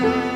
time.